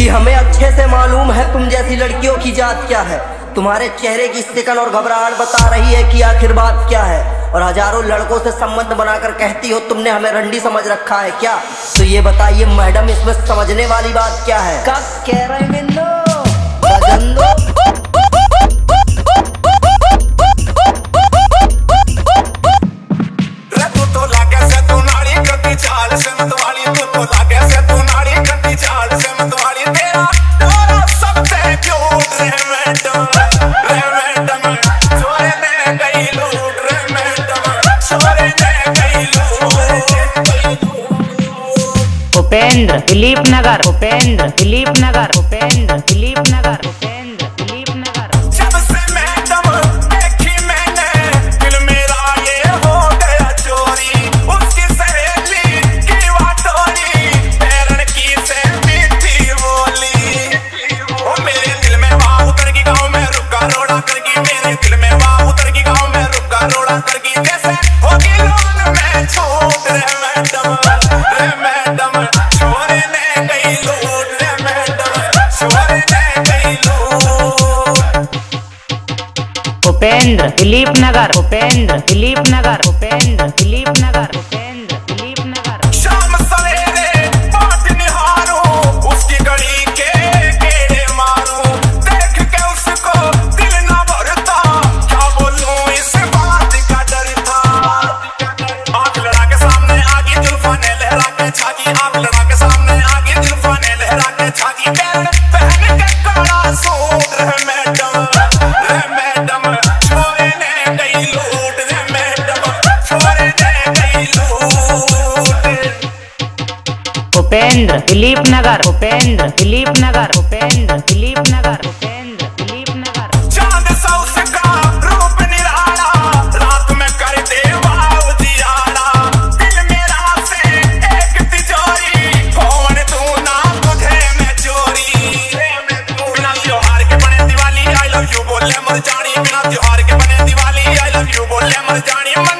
कि हमें अच्छे से मालूम है तुम जैसी लड़कियों की जात क्या है। तुम्हारे चेहरे की सिकन और घबराहट बता रही है कि आखिर बात क्या है। और हज़ारों लड़कों से संबंध बनाकर कहती हो तुमने हमें रंडी समझ रखा है क्या? तो ये बताइए मैडम इसमें समझने वाली बात क्या है? कब कह रहे चाल से मतवाली तू तो लागे से तू नाड़ी कटी उपेंद्र दिलीप नगर उपेंद्र दिलीप नगर उपेंद्र उपेंद्र दिलीप नगर उपेंद्र दिलीप नगर उपेंद्र दिलीप नगर उपेंद्र। उपेंद्र, दिलीप नगर। उपेंद्र, दिलीप नगर। उपेंद्र, दिलीप नगर। उपेंद्र, दिलीप नगर। चाँद रात में त्योहार के बने दिवाली आई लव यू बोले मर जानी। मन